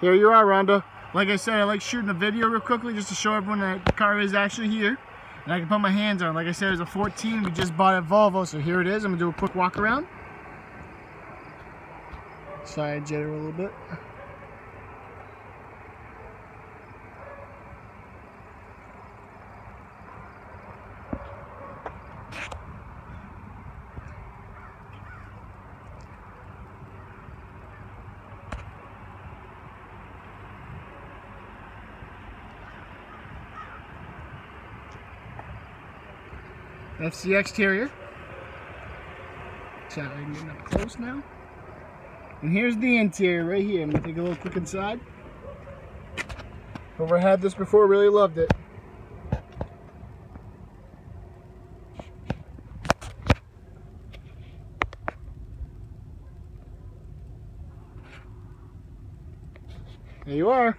Here you are, Rhonda. Like I said, I like shooting a video real quickly just to show everyone that the car is actually here. And I can put my hands on it. Like I said, it's a 14. We just bought at Volvo, so here it is. I'm going to do a quick walk around. Side jitter a little bit. That's the exterior. So I'm getting up close now. And here's the interior right here. I'm gonna take a little quick inside. Whoever had this before really loved it. There you are.